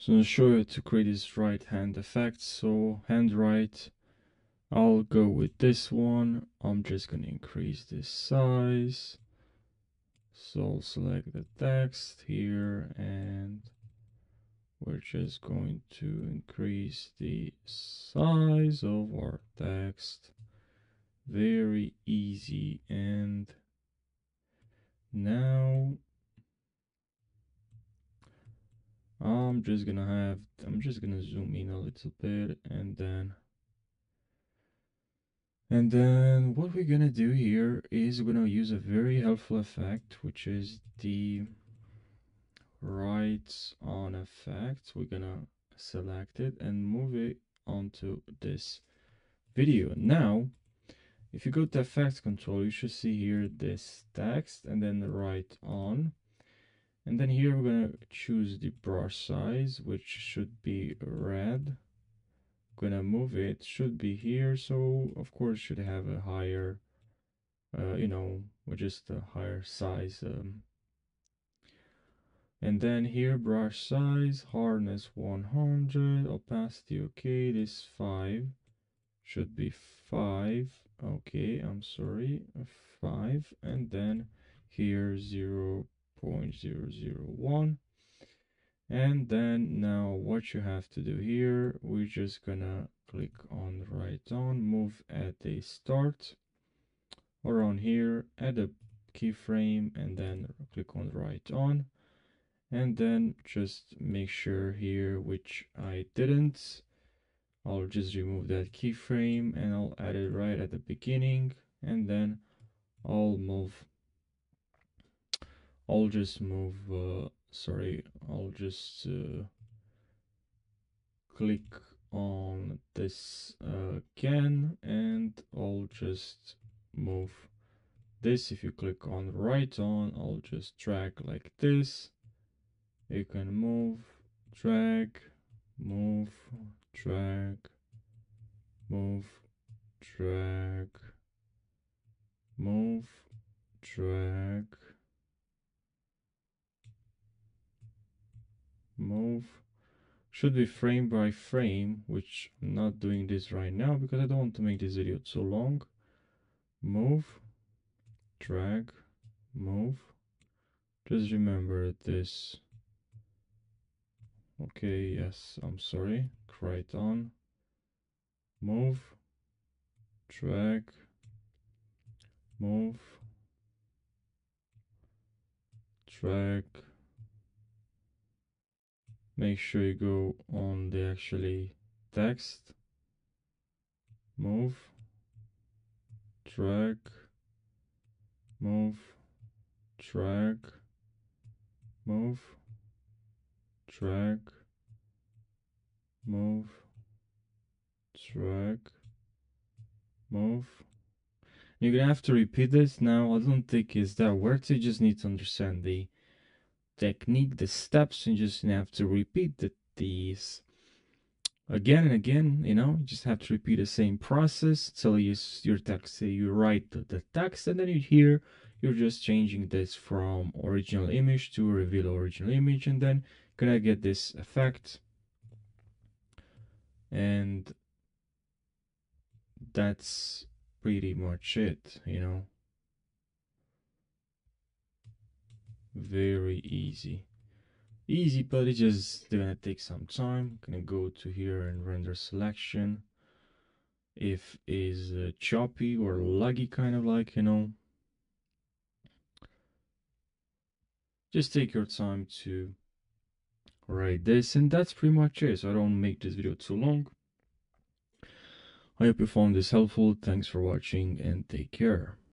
So I'm you to create this right hand effect. So hand right, I'll go with this one. I'm just gonna increase this size. So I'll select the text here and we're just going to increase the size of our text. Very easy and now I'm just gonna have I'm just gonna zoom in a little bit and then and then what we're gonna do here is we're gonna use a very helpful effect which is the write on effect. We're gonna select it and move it onto this video. Now if you go to effects control you should see here this text and then the write on and then here we're going to choose the brush size, which should be red. I'm gonna move it, should be here. So of course should have a higher, uh, you know, or just a higher size. Um, and then here brush size, hardness 100, opacity, okay, this 5 should be 5, okay, I'm sorry, 5, and then here 0 0.001 and then now what you have to do here we're just gonna click on write on move at a start around here add a keyframe and then click on write on. And then just make sure here which I didn't. I'll just remove that keyframe and I'll add it right at the beginning. And then I'll move I'll just move, uh, sorry, I'll just uh, click on this uh, again and I'll just move this. If you click on write on, I'll just drag like this. You can move, drag, move, drag, move, drag, move, drag, move should be frame by frame which I'm not doing this right now because I don't want to make this video too long. Move drag move. Just remember this. Okay yes I'm sorry. Write on. Move drag move. Drag make sure you go on the actually text. Move. Drag move. Drag move. Drag move. Drag move. You're gonna have to repeat this. Now i don't think it's that works. You just need to understand the technique, the steps, and just have to repeat the, these again and again. You know, you just have to repeat the same process until you your text. You write the, the text, and then you hear you're just changing this from original image to reveal original image, and then gonna get this effect. And that's pretty much it, you know. Very easy. Easy but it's just gonna take some time. Gonna go to here and render selection. If is uh, choppy or laggy kind of like you know. Just take your time to write this and that's pretty much it. So i don't make this video too long. I hope you found this helpful. Thanks for watching and take care